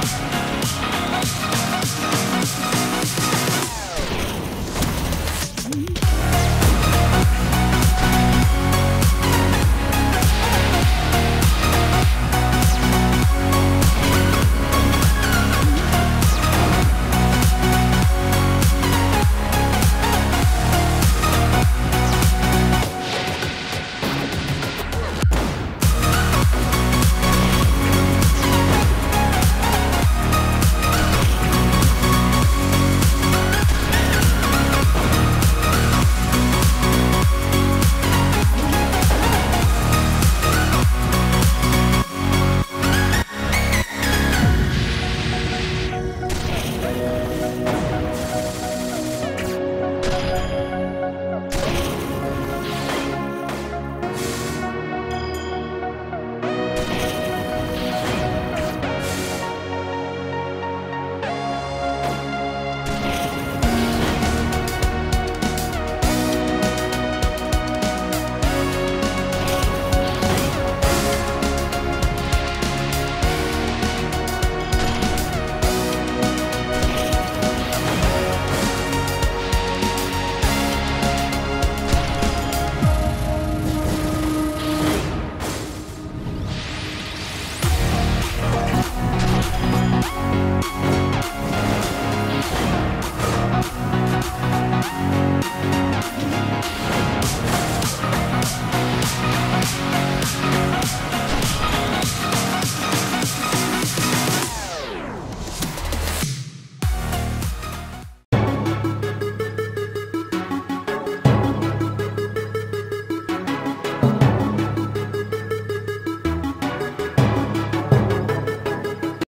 house.